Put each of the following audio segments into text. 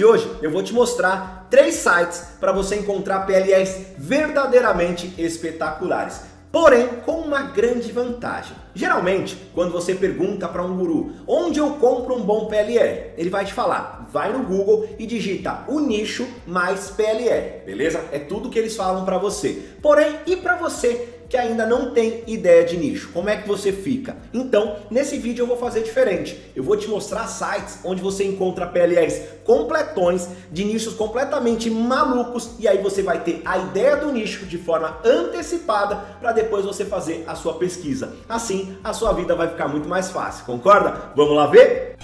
de hoje eu vou te mostrar três sites para você encontrar PLRs verdadeiramente espetaculares. Porém, com uma grande vantagem. Geralmente, quando você pergunta para um guru onde eu compro um bom PLR, ele vai te falar: vai no Google e digita o nicho mais PLR, beleza? É tudo que eles falam para você. Porém, e para você que ainda não tem ideia de nicho. Como é que você fica? Então, nesse vídeo eu vou fazer diferente. Eu vou te mostrar sites onde você encontra PLRs completões, de nichos completamente malucos, e aí você vai ter a ideia do nicho de forma antecipada para depois você fazer a sua pesquisa. Assim, a sua vida vai ficar muito mais fácil. Concorda? Vamos lá ver?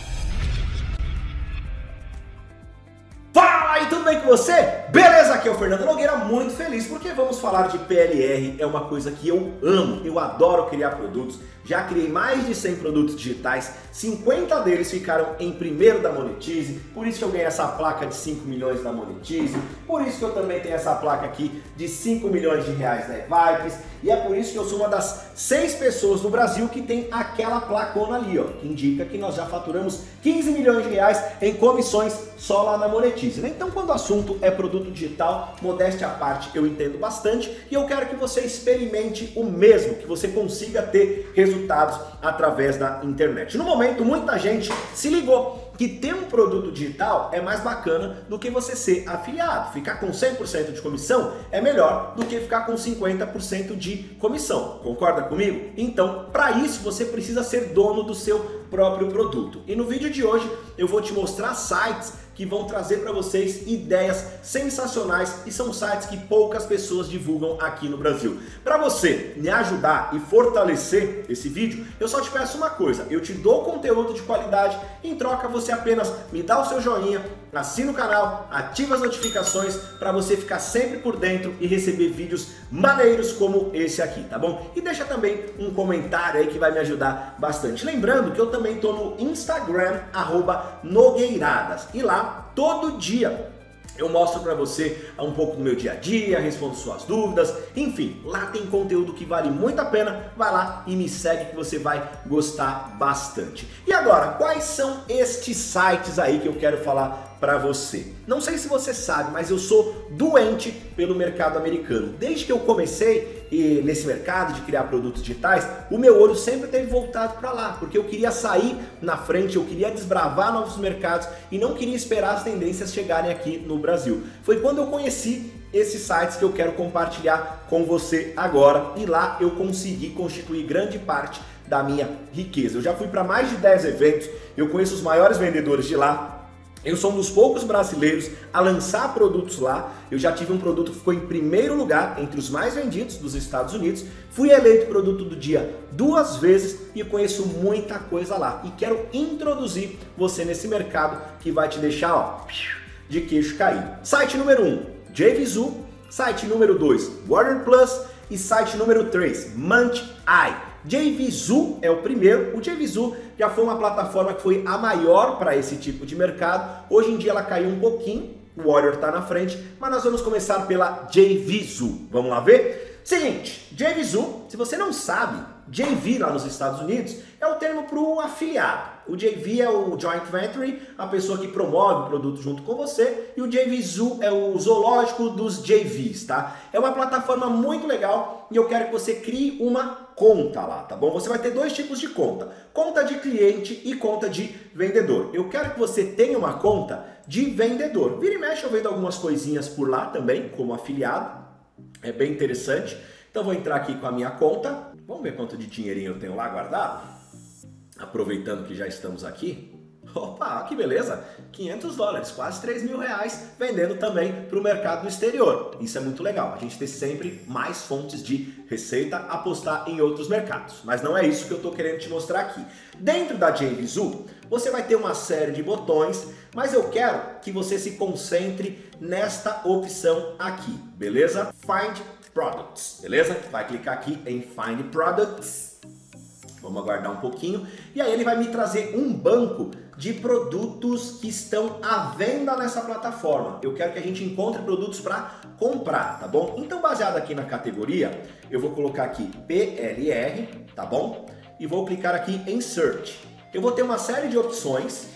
Você? Beleza? Aqui é o Fernando Nogueira, muito feliz porque vamos falar de PLR, é uma coisa que eu amo, eu adoro criar produtos, já criei mais de 100 produtos digitais, 50 deles ficaram em primeiro da Monetize, por isso que eu ganhei essa placa de 5 milhões da Monetize, por isso que eu também tenho essa placa aqui de 5 milhões de reais da Vipes, e é por isso que eu sou uma das 6 pessoas no Brasil que tem aquela placona ali, ó, que indica que nós já faturamos 15 milhões de reais em comissões só lá na Monetize. Né? Então, quando o assunto é produto digital, modéstia à parte, eu entendo bastante e eu quero que você experimente o mesmo, que você consiga ter resultados através da internet. No momento, muita gente se ligou que ter um produto digital é mais bacana do que você ser afiliado. Ficar com 100% de comissão é melhor do que ficar com 50% de comissão. Concorda comigo? Então, para isso você precisa ser dono do seu próprio produto. E no vídeo de hoje eu vou te mostrar sites que vão trazer para vocês ideias sensacionais e são sites que poucas pessoas divulgam aqui no Brasil. Para você me ajudar e fortalecer esse vídeo, eu só te peço uma coisa: eu te dou conteúdo de qualidade, em troca você apenas me dá o seu joinha, assina o canal, ativa as notificações para você ficar sempre por dentro e receber vídeos maneiros como esse aqui, tá bom? E deixa também um comentário aí que vai me ajudar bastante. Lembrando que eu também estou no Instagram, Nogueiradas, e lá todo dia eu mostro para você um pouco do meu dia a dia, respondo suas dúvidas, enfim, lá tem conteúdo que vale muito a pena. Vai lá e me segue que você vai gostar bastante. E agora, quais são estes sites aí que eu quero falar para você? Não sei se você sabe, mas eu sou doente pelo mercado americano. Desde que eu comecei nesse mercado de criar produtos digitais, o meu olho sempre teve voltado para lá, porque eu queria sair na frente, eu queria desbravar novos mercados e não queria esperar as tendências chegarem aqui no Brasil. Foi quando eu conheci esses sites que eu quero compartilhar com você agora e lá eu consegui constituir grande parte da minha riqueza. Eu já fui para mais de 10 eventos, eu conheço os maiores vendedores de lá, eu sou um dos poucos brasileiros a lançar produtos lá. Eu já tive um produto que ficou em primeiro lugar entre os mais vendidos dos Estados Unidos. Fui eleito produto do dia duas vezes e conheço muita coisa lá. E quero introduzir você nesse mercado que vai te deixar ó, de queixo caído. Site número 1, um, JVZoo. Site número 2, Warner Plus. E site número 3, Munch Eye. JVZoo é o primeiro. O JVZoo já foi uma plataforma que foi a maior para esse tipo de mercado. Hoje em dia ela caiu um pouquinho, o Warrior está na frente, mas nós vamos começar pela JVZoo. Vamos lá ver? Seguinte, JVZoo, se você não sabe, JV lá nos Estados Unidos é o termo para o afiliado. O JV é o Joint Venture, a pessoa que promove o produto junto com você, e o JV Zoo é o zoológico dos JVs, tá? É uma plataforma muito legal e eu quero que você crie uma conta lá, tá bom? Você vai ter dois tipos de conta: conta de cliente e conta de vendedor. Eu quero que você tenha uma conta de vendedor. Vira e mexe, eu vendo algumas coisinhas por lá também, como afiliado. É bem interessante. Então vou entrar aqui com a minha conta. Vamos ver quanto de dinheirinho eu tenho lá guardado? aproveitando que já estamos aqui, opa, que beleza, 500 dólares, quase 3 mil reais, vendendo também para o mercado exterior. Isso é muito legal, a gente ter sempre mais fontes de receita, apostar em outros mercados. Mas não é isso que eu estou querendo te mostrar aqui. Dentro da JVZoo, você vai ter uma série de botões, mas eu quero que você se concentre nesta opção aqui, beleza? Find Products, beleza? Vai clicar aqui em Find Products Vamos aguardar um pouquinho. E aí ele vai me trazer um banco de produtos que estão à venda nessa plataforma. Eu quero que a gente encontre produtos para comprar, tá bom? Então, baseado aqui na categoria, eu vou colocar aqui PLR, tá bom? E vou clicar aqui em Search. Eu vou ter uma série de opções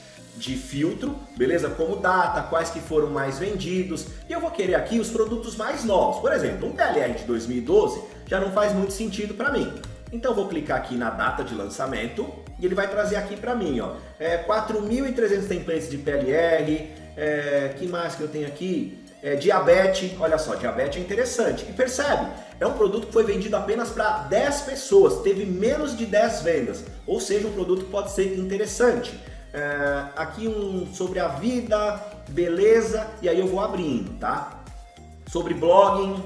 de filtro, beleza? Como data, quais que foram mais vendidos. E eu vou querer aqui os produtos mais novos. Por exemplo, um PLR de 2012 já não faz muito sentido para mim. Então vou clicar aqui na data de lançamento e ele vai trazer aqui para mim, ó, é, 4.300 templates de PLR, é, que mais que eu tenho aqui? É, diabetes, olha só, diabetes é interessante. E percebe, é um produto que foi vendido apenas para 10 pessoas, teve menos de 10 vendas, ou seja, um produto pode ser interessante. É, aqui um sobre a vida, beleza, e aí eu vou abrindo, tá? Sobre blogging,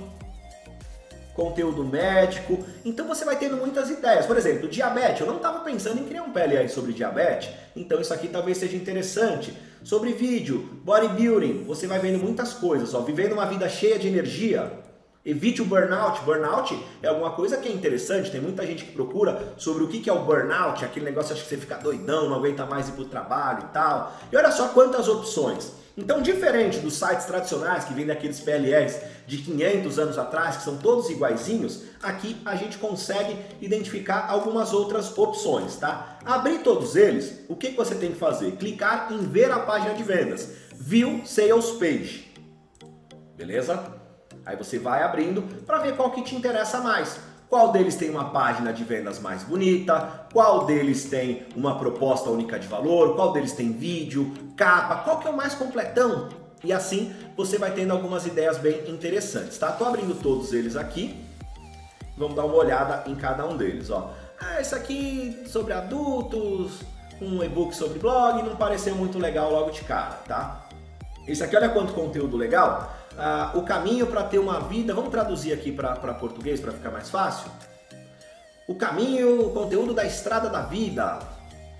conteúdo médico. Então você vai tendo muitas ideias. Por exemplo, diabetes. Eu não estava pensando em criar um PLR sobre diabetes, então isso aqui talvez seja interessante. Sobre vídeo, bodybuilding, você vai vendo muitas coisas. Ó, vivendo uma vida cheia de energia. Evite o burnout. Burnout é alguma coisa que é interessante. Tem muita gente que procura sobre o que é o burnout, aquele negócio acho que você fica doidão, não aguenta mais ir para o trabalho e tal. E olha só quantas opções. Então, diferente dos sites tradicionais que vêm daqueles PLRs de 500 anos atrás, que são todos iguaizinhos, aqui a gente consegue identificar algumas outras opções, tá? Abrir todos eles, o que, você tem que fazer? Clicar em ver a página de vendas, View Sales Page, beleza? Aí você vai abrindo para ver qual que te interessa mais qual deles tem uma página de vendas mais bonita, qual deles tem uma proposta única de valor, qual deles tem vídeo, capa, qual que é o mais completão. E assim você vai tendo algumas ideias bem interessantes, tá? Tô abrindo todos eles aqui. Vamos dar uma olhada em cada um deles, ó. Ah, esse aqui sobre adultos, um e-book sobre blog, não pareceu muito legal logo de cara, tá? Esse aqui, olha quanto conteúdo legal ah, o caminho para ter uma vida, vamos traduzir aqui para português para ficar mais fácil? O caminho, o conteúdo da estrada da vida.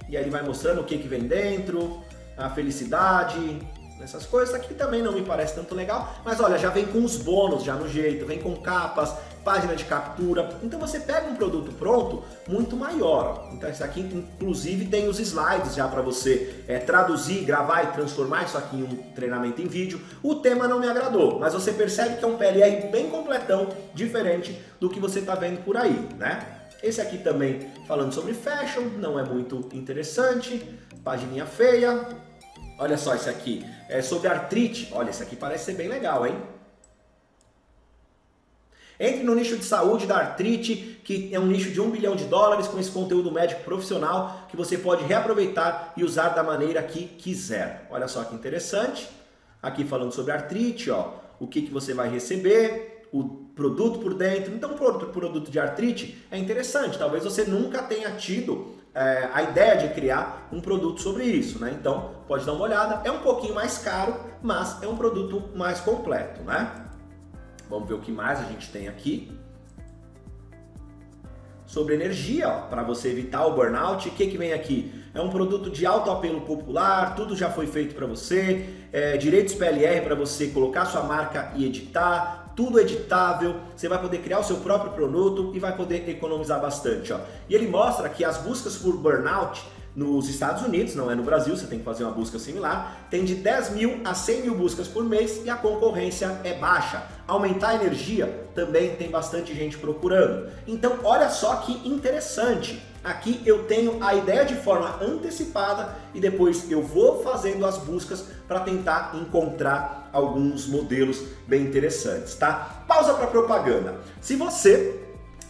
E aí ele vai mostrando o que, que vem dentro, a felicidade, essas coisas aqui também não me parece tanto legal, mas olha, já vem com os bônus já no jeito, vem com capas, página de captura. Então você pega um produto pronto muito maior. Então isso aqui inclusive tem os slides já para você é, traduzir, gravar e transformar isso aqui em um treinamento em vídeo. O tema não me agradou, mas você percebe que é um PLR bem completão, diferente do que você está vendo por aí, né? Esse aqui também falando sobre fashion, não é muito interessante, pagininha feia. Olha só esse aqui, é sobre artrite. Olha, esse aqui parece ser bem legal, hein? Entre no nicho de saúde da artrite, que é um nicho de um bilhão de dólares com esse conteúdo médico profissional que você pode reaproveitar e usar da maneira que quiser. Olha só que interessante. Aqui falando sobre artrite, ó, o que, que você vai receber, o produto por dentro. Então, o produto de artrite é interessante. Talvez você nunca tenha tido é, a ideia de criar um produto sobre isso, né? Então, pode dar uma olhada. É um pouquinho mais caro, mas é um produto mais completo, né? Vamos ver o que mais a gente tem aqui. Sobre energia, para você evitar o burnout, o que, que vem aqui? É um produto de alto apelo popular, tudo já foi feito para você, é, direitos PLR para você colocar sua marca e editar, tudo editável, você vai poder criar o seu próprio produto e vai poder economizar bastante. Ó. E ele mostra que as buscas por burnout nos Estados Unidos, não é no Brasil, você tem que fazer uma busca similar, tem de 10 mil a 100 mil buscas por mês e a concorrência é baixa. Aumentar a energia também tem bastante gente procurando. Então, olha só que interessante. Aqui eu tenho a ideia de forma antecipada e depois eu vou fazendo as buscas para tentar encontrar alguns modelos bem interessantes, tá? Pausa para propaganda. Se você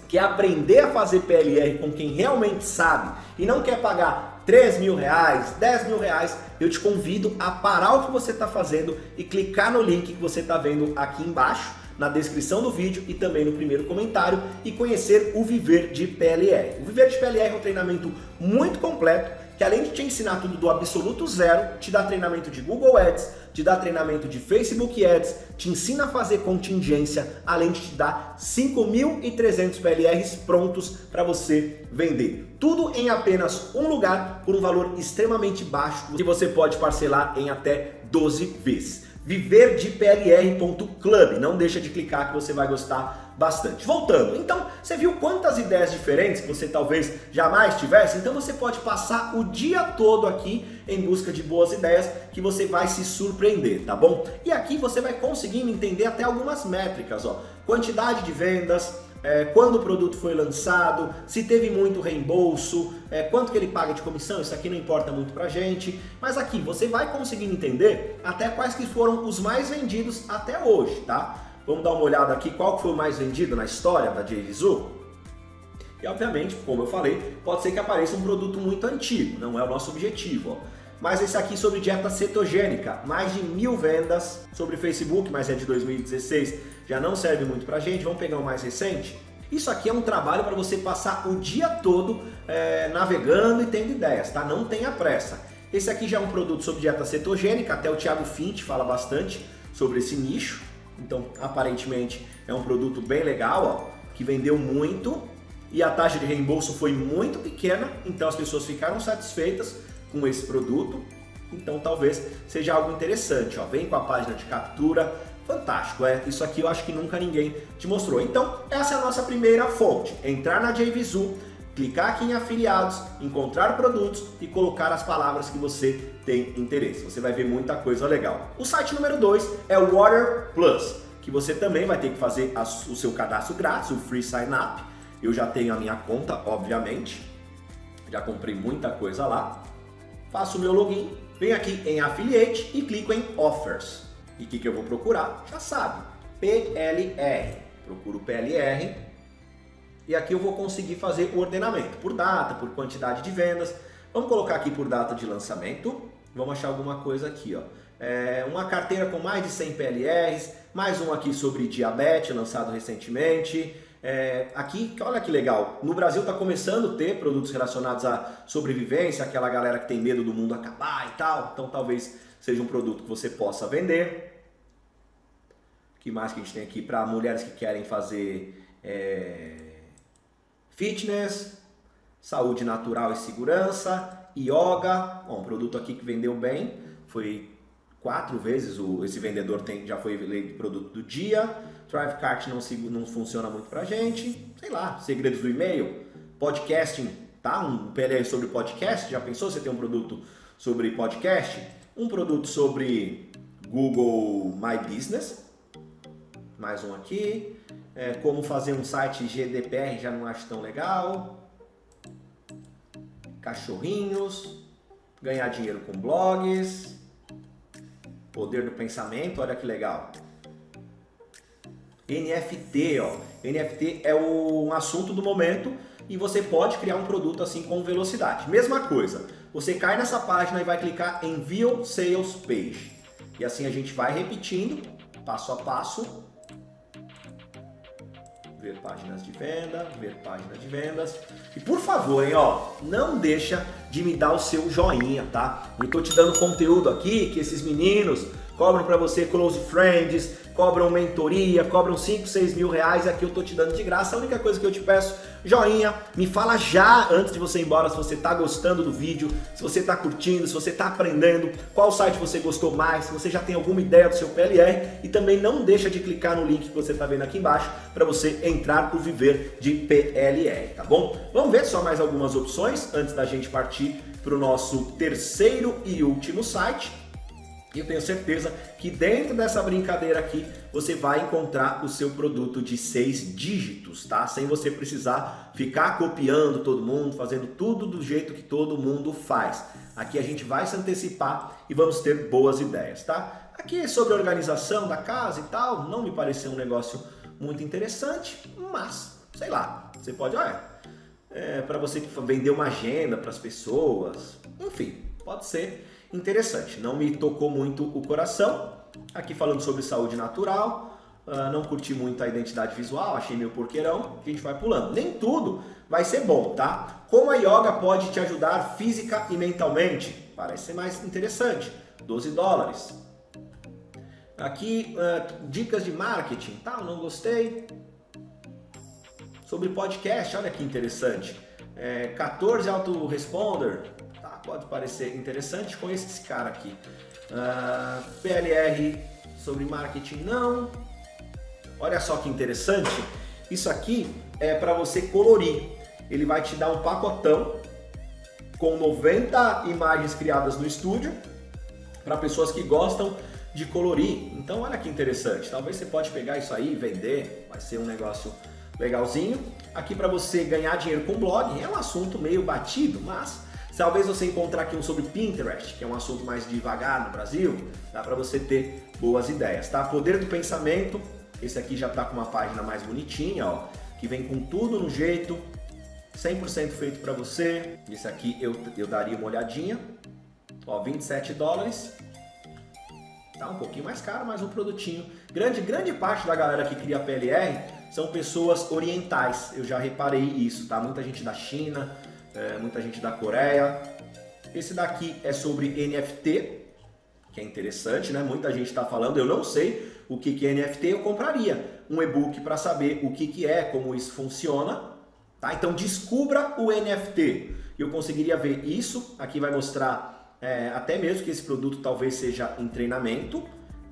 quer aprender a fazer PLR com quem realmente sabe e não quer pagar 3 mil reais, 10 mil reais, eu te convido a parar o que você está fazendo e clicar no link que você está vendo aqui embaixo, na descrição do vídeo e também no primeiro comentário e conhecer o Viver de PLR. O Viver de PLR é um treinamento muito completo que além de te ensinar tudo do absoluto zero, te dá treinamento de Google Ads, te dá treinamento de Facebook Ads, te ensina a fazer contingência, além de te dar 5.300 PLRs prontos para você vender. Tudo em apenas um lugar por um valor extremamente baixo que você pode parcelar em até 12 vezes viverdplr.club. Não deixa de clicar que você vai gostar bastante. Voltando, então você viu quantas ideias diferentes você talvez jamais tivesse? Então você pode passar o dia todo aqui em busca de boas ideias que você vai se surpreender, tá bom? E aqui você vai conseguindo entender até algumas métricas, ó. Quantidade de vendas, é, quando o produto foi lançado, se teve muito reembolso, é, quanto que ele paga de comissão, isso aqui não importa muito pra gente, mas aqui você vai conseguindo entender até quais que foram os mais vendidos até hoje, tá? Vamos dar uma olhada aqui qual foi o mais vendido na história da JVZoo? E obviamente, como eu falei, pode ser que apareça um produto muito antigo, não é o nosso objetivo. Ó. Mas esse aqui sobre dieta cetogênica, mais de mil vendas sobre Facebook, mas é de 2016, já não serve muito pra gente. Vamos pegar o mais recente? Isso aqui é um trabalho para você passar o dia todo é, navegando e tendo ideias, tá? Não tenha pressa. Esse aqui já é um produto sobre dieta cetogênica, até o Thiago Fint fala bastante sobre esse nicho. Então, aparentemente, é um produto bem legal, ó, que vendeu muito e a taxa de reembolso foi muito pequena, então as pessoas ficaram satisfeitas com esse produto. Então talvez seja algo interessante. Ó. Vem com a página de captura, fantástico. É isso aqui eu acho que nunca ninguém te mostrou. Então essa é a nossa primeira fonte. Entrar na JVZoo, clicar aqui em afiliados, encontrar produtos e colocar as palavras que você tem interesse. Você vai ver muita coisa legal. O site número 2 é o Water Plus, que você também vai ter que fazer o seu cadastro grátis, o Free Sign Up eu já tenho a minha conta, obviamente. Já comprei muita coisa lá. Faço o meu login, venho aqui em Affiliate e clico em Offers. E o que, que eu vou procurar? Já sabe. PLR. Procuro PLR. E aqui eu vou conseguir fazer o ordenamento por data, por quantidade de vendas. Vamos colocar aqui por data de lançamento. Vamos achar alguma coisa aqui, ó. É uma carteira com mais de 100 PLRs, mais um aqui sobre diabetes, lançado recentemente, é, aqui, olha que legal, no Brasil está começando a ter produtos relacionados à sobrevivência, aquela galera que tem medo do mundo acabar e tal, então talvez seja um produto que você possa vender. O que mais que a gente tem aqui para mulheres que querem fazer é, fitness, saúde natural e segurança, yoga, Bom, um produto aqui que vendeu bem, foi quatro vezes o, esse vendedor tem, já foi eleito produto do dia. Thrivecart não, não funciona muito pra gente. Sei lá, segredos do e-mail, podcasting, tá? Um PLR sobre podcast. Já pensou você tem um produto sobre podcast? Um produto sobre Google My Business. Mais um aqui. É, como fazer um site GDPR, já não acho tão legal. Cachorrinhos. Ganhar dinheiro com blogs Poder do pensamento, olha que legal. NFT, ó. NFT é um assunto do momento e você pode criar um produto assim com velocidade. Mesma coisa, você cai nessa página e vai clicar em View Sales Page. E assim a gente vai repetindo, passo a passo. Ver páginas de venda, ver páginas de vendas. E por favor, hein, ó, não deixa de me dar o seu joinha, tá? Eu tô te dando conteúdo aqui que esses meninos cobram para você close friends, cobram mentoria, cobram 5, 6 mil reais, aqui eu tô te dando de graça. A única coisa que eu te peço, joinha, me fala já antes de você ir embora se você tá gostando do vídeo, se você tá curtindo, se você tá aprendendo, qual site você gostou mais, se você já tem alguma ideia do seu PLR e também não deixa de clicar no link que você tá vendo aqui embaixo para você entrar pro viver de PLR, tá bom? Vamos ver só mais algumas opções antes da gente partir para o nosso terceiro e último site. E eu tenho certeza que dentro dessa brincadeira aqui você vai encontrar o seu produto de seis dígitos, tá? Sem você precisar ficar copiando todo mundo, fazendo tudo do jeito que todo mundo faz. Aqui a gente vai se antecipar e vamos ter boas ideias, tá? Aqui sobre a organização da casa e tal, não me pareceu um negócio muito interessante, mas sei lá, você pode, olha, é, para você vender uma agenda para as pessoas, enfim, pode ser interessante. Não me tocou muito o coração. Aqui falando sobre saúde natural, uh, não curti muito a identidade visual, achei meio porqueirão, a gente vai pulando. Nem tudo vai ser bom, tá? Como a yoga pode te ajudar física e mentalmente? Parece ser mais interessante. 12 dólares. Aqui, uh, dicas de marketing, tá? Não gostei sobre podcast, olha que interessante. É, 14 autoresponder, pode parecer interessante, conheça esse cara aqui. Uh, ah, PLR sobre marketing não. Olha só que interessante, isso aqui é para você colorir. Ele vai te dar um pacotão com 90 imagens criadas no estúdio para pessoas que gostam de colorir. Então olha que interessante. Talvez você pode pegar isso aí e vender, vai ser um negócio legalzinho. Aqui para você ganhar dinheiro com blog, é um assunto meio batido, mas talvez você encontrar aqui um sobre Pinterest, que é um assunto mais devagar no Brasil, dá para você ter boas ideias, tá? Poder do pensamento, esse aqui já tá com uma página mais bonitinha, ó, que vem com tudo no jeito, 100% feito para você. Esse aqui eu, eu daria uma olhadinha, ó, 27 dólares. Tá um pouquinho mais caro, mas um produtinho. Grande, grande parte da galera que cria PLR são pessoas orientais. Eu já reparei isso, tá? Muita gente da China, é, muita gente da Coreia. Esse daqui é sobre NFT, que é interessante, né? Muita gente está falando, eu não sei o que, que é NFT, eu compraria um e-book para saber o que, que é, como isso funciona. Tá? Então descubra o NFT. Eu conseguiria ver isso, aqui vai mostrar é, até mesmo que esse produto talvez seja em treinamento,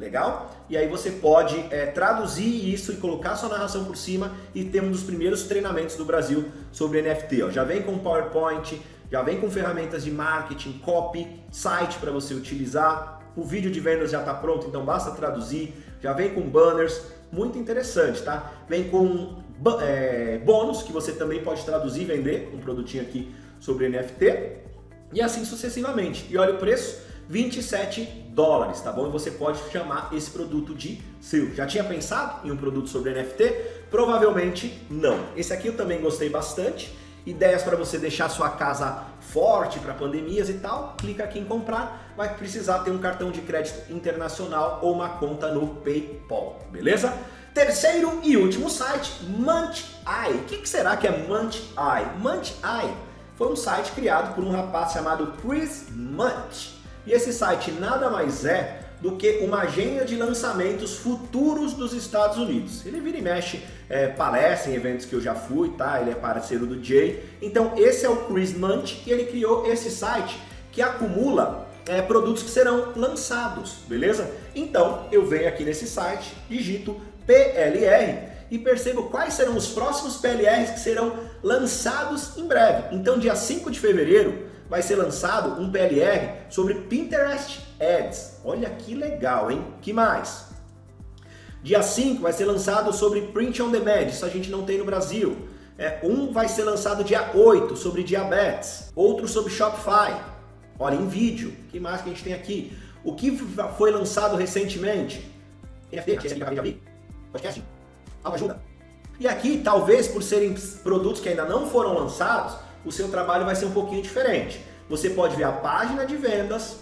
legal? E aí você pode é, traduzir isso e colocar sua narração por cima e ter um dos primeiros treinamentos do Brasil sobre NFT. Ó. Já vem com PowerPoint, já vem com ferramentas de marketing, copy, site para você utilizar, o vídeo de vendas já está pronto, então basta traduzir. Já vem com banners, muito interessante, tá? Vem com é, bônus que você também pode traduzir e vender, um produtinho aqui sobre NFT. E assim sucessivamente. E olha o preço, 27 dólares, tá bom? E você pode chamar esse produto de seu. Já tinha pensado em um produto sobre NFT? Provavelmente não. Esse aqui eu também gostei bastante ideias para você deixar sua casa forte para pandemias e tal, clica aqui em comprar, vai precisar ter um cartão de crédito internacional ou uma conta no PayPal, beleza? Terceiro e último site, Eye. O que, que será que é? Munch Eye foi um site criado por um rapaz chamado Chris Munch. E esse site nada mais é do que uma agenda de lançamentos futuros dos Estados Unidos. Ele vira e mexe, é, palestra em eventos que eu já fui, tá? Ele é parceiro do Jay. Então esse é o Chris Munch e ele criou esse site que acumula é, produtos que serão lançados, beleza? Então eu venho aqui nesse site, digito PLR e percebo quais serão os próximos PLRs que serão lançados em breve. Então dia 5 de fevereiro vai ser lançado um PLR sobre Pinterest Ads. Olha que legal, hein? Que mais? Dia 5 vai ser lançado sobre Print on Demand, isso a gente não tem no Brasil. É, um vai ser lançado dia 8 sobre diabetes, outro sobre Shopify. Olha, em vídeo. que mais que a gente tem aqui? O que foi lançado recentemente? NFT, podcast, ajuda. E aqui, talvez por serem produtos que ainda não foram lançados, o seu trabalho vai ser um pouquinho diferente. Você pode ver a página de vendas,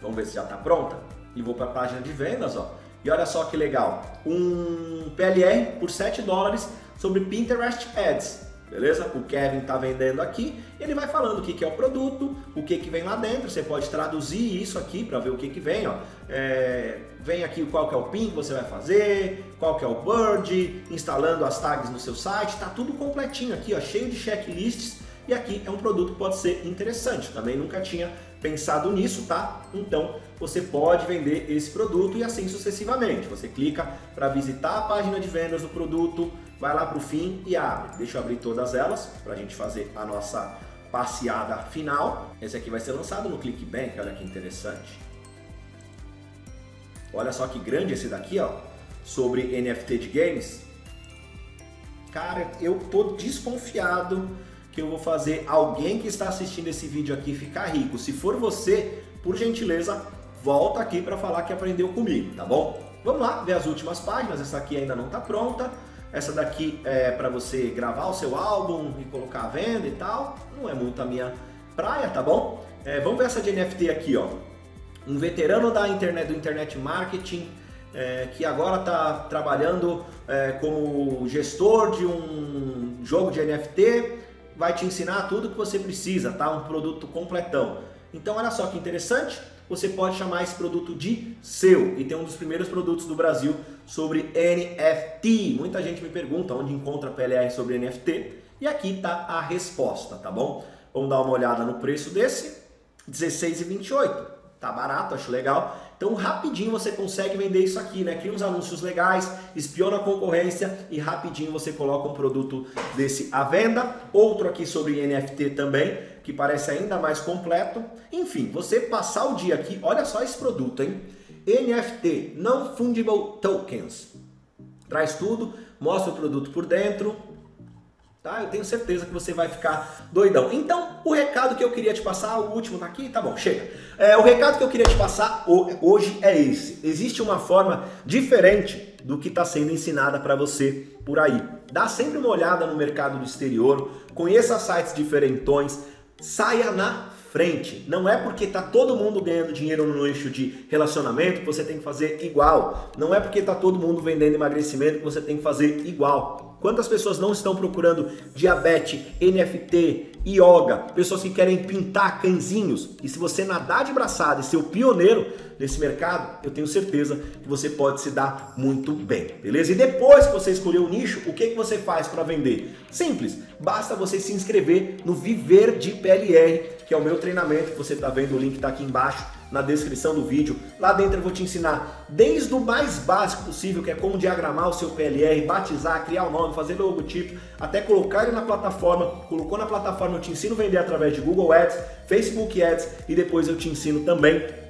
vamos ver se já está pronta, e vou para a página de vendas, ó. E olha só que legal, um PLR por 7 dólares sobre Pinterest Ads beleza? O Kevin está vendendo aqui, ele vai falando o que, que é o produto, o que, que vem lá dentro, você pode traduzir isso aqui para ver o que, que vem, ó. É, vem aqui qual que é o PIN que você vai fazer, qual que é o Bird, instalando as tags no seu site, tá tudo completinho aqui, ó, cheio de checklists, e aqui é um produto que pode ser interessante, também nunca tinha pensado nisso, tá? Então você pode vender esse produto e assim sucessivamente. Você clica para visitar a página de vendas do produto, vai lá para o fim e abre. Deixa eu abrir todas elas para a gente fazer a nossa passeada final. Esse aqui vai ser lançado no ClickBank, olha que interessante. Olha só que grande esse daqui, ó, sobre NFT de games. Cara, eu tô desconfiado que eu vou fazer alguém que está assistindo esse vídeo aqui ficar rico. Se for você, por gentileza, volta aqui para falar que aprendeu comigo, tá bom? Vamos lá, ver as últimas páginas. Essa aqui ainda não está pronta. Essa daqui é para você gravar o seu álbum e colocar à venda e tal. Não é muito a minha praia, tá bom? É, vamos ver essa de NFT aqui, ó. Um veterano da internet, do internet marketing é, que agora está trabalhando é, como gestor de um jogo de NFT, vai te ensinar tudo que você precisa, tá? Um produto completão. Então, olha só que interessante você pode chamar esse produto de seu. E tem um dos primeiros produtos do Brasil sobre NFT. Muita gente me pergunta onde encontra PLR sobre NFT. E aqui está a resposta, tá bom? Vamos dar uma olhada no preço desse. R$16,28. Tá barato, acho legal. Então, rapidinho você consegue vender isso aqui, né? Cria uns anúncios legais, espiona a concorrência e rapidinho você coloca um produto desse à venda. Outro aqui sobre NFT também que parece ainda mais completo. Enfim, você passar o dia aqui, olha só esse produto, hein? NFT, Non Fungible Tokens. Traz tudo, mostra o produto por dentro, Tá? Eu tenho certeza que você vai ficar doidão. Então, o recado que eu queria te passar, o último tá aqui, tá bom, chega. É, o recado que eu queria te passar hoje é esse. Existe uma forma diferente do que está sendo ensinada para você por aí. Dá sempre uma olhada no mercado do exterior, conheça sites diferentões, saia na frente. Não é porque tá todo mundo ganhando dinheiro no eixo de relacionamento que você tem que fazer igual. Não é porque tá todo mundo vendendo emagrecimento que você tem que fazer igual. Quantas pessoas não estão procurando diabetes, NFT, yoga, pessoas que querem pintar cãezinhos? E se você nadar de braçada e ser o pioneiro nesse mercado, eu tenho certeza que você pode se dar muito bem, beleza? E depois que você escolher o nicho, o que, que você faz para vender? Simples, basta você se inscrever no Viver de PLR, que é o meu treinamento, que você está vendo, o link está aqui embaixo na descrição do vídeo. Lá dentro eu vou te ensinar desde o mais básico possível, que é como diagramar o seu PLR, batizar, criar o nome, fazer logotipo, até colocar ele na plataforma. Colocou na plataforma, eu te ensino a vender através de Google Ads, Facebook Ads e depois eu te ensino também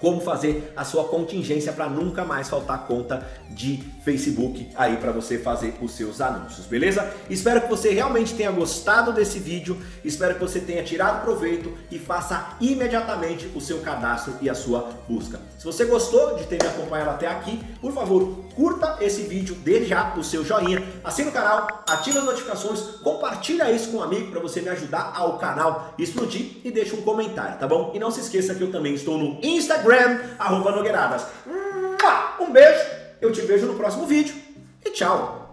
como fazer a sua contingência para nunca mais faltar conta de Facebook aí para você fazer os seus anúncios, beleza? Espero que você realmente tenha gostado desse vídeo, espero que você tenha tirado proveito e faça imediatamente o seu cadastro e a sua busca. Se você gostou de ter me acompanhado até aqui, por favor, curta esse vídeo, dê já o seu joinha, assine o canal, ative as notificações, compartilha isso com um amigo para você me ajudar ao canal explodir e deixa um comentário, tá bom? E não se esqueça que eu também estou no Instagram, arroba Nogueiradas. Um beijo! Eu te vejo no próximo vídeo e tchau!